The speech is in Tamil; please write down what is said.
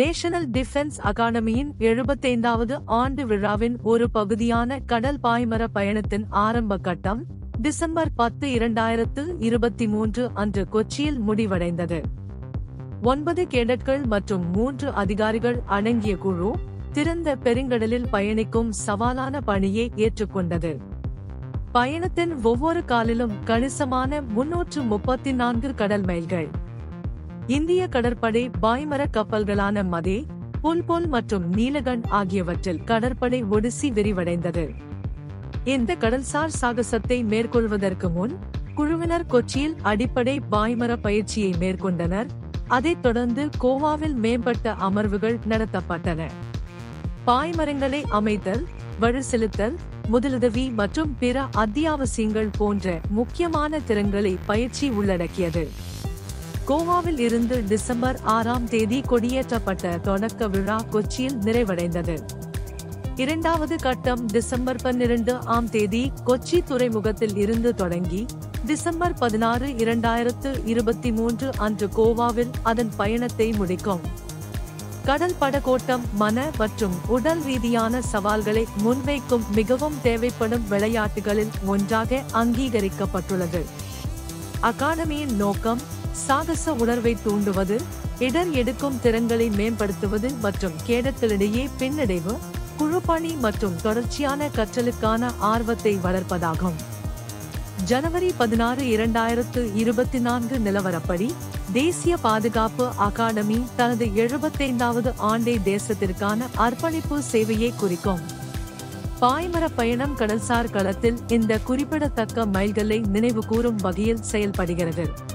நேஷனல் டிஃபென்ஸ் அகாடமியின் எழுபத்தைந்தாவது ஆண்டு விழாவின் ஒரு பகுதியான கடல் பாய்மர பயணத்தின் ஆரம்ப கட்டம் டிசம்பர் பத்து இரண்டாயிரத்து இருபத்தி மூன்று அன்று கொச்சியில் முடிவடைந்தது. ஒன்பது கேடட்கள் மற்றும் மூன்று அதிகாரிகள் அடங்கிய குழு திறந்த பெருங்கடலில் பயணிக்கும் சவாலான பணியை ஏற்றுக்கொண்டது. பயணத்தின் ஒவ்வொரு காலிலும் கணிசமான முன்னூற்று முப்பத்தி நான்கு கடல் மைல்கள் இந்திய கடற்படை பாய்மர கப்பல்களான மதே புன்பொன் மற்றும் நீலகண்ட் ஆகியவற்றில் கடற்படை ஒடிசி விரிவடைந்தது. இந்த கடல்சார் சாகசத்தை மேற்கொள்வதற்கு முன் குழுவினர் கொச்சியில் அடிப்படை பாய்மர பயிற்சியை மேற்கொண்டனர். அதைத் தொடர்ந்து கோவாவில் மேம்பட்ட அமர்வுகள் நடத்தப்பட்டன. பாய்மரங்களை அமைத்தல் வழி செலுத்தல் முதலுதவி மற்றும் பிற அத்தியாவசியங்கள் போன்ற முக்கியமான திறன்களை பயிற்சி உள்ளடக்கியது. கோவாவில் இருந்து டிசம்பர் ஆறாம் தேதி கொடியேற்றப்பட்ட தொடக்க விழா கொச்சியில் நிறைவடைந்தது. இரண்டாவது கட்டம் டிசம்பர் பன்னிரண்டு ஆம் தேதி கொச்சி துறைமுகத்தில் இருந்து தொடங்கி டிசம்பர் பதினாறு இரண்டாயிரத்து இருபத்தி மூன்று அன்று கோவாவில் அதன் பயணத்தை முடிக்கும். கடல் படகோட்டம் மன மற்றும் உடல் ரீதியான சவால்களை முன்வைக்கும் மிகவும் தேவைப்படும் விளையாட்டுகளில் ஒன்றாக அங்கீகரிக்கப்பட்டுள்ளது. அகாடமியின் நோக்கம் சாகச உணர்வை தூண்டுவது இடர் எடுக்கும் திறன்களை மேம்படுத்துவது மற்றும் கேடத்திலிடையே பின்னடைவு குழுப்பணி மற்றும் தொடர்ச்சியான கற்றலுக்கான ஆர்வத்தை வளர்ப்பதாகும். ஜனவரி பதினாறு இரண்டாயிரத்து இருபத்தி நான்கு நிலவரப்படி தேசிய பாதுகாப்பு அகாடமி தனது எழுபத்தைந்தாவது ஆண்டை தேசத்திற்கான அர்ப்பணிப்பு சேவையை குறிக்கும். பாய்மர பயணம் கடல்சார் களத்தில் இந்த குறிப்பிடத்தக்க மைல்களை நினைவு கூறும் வகையில் செயல்படுகிறது.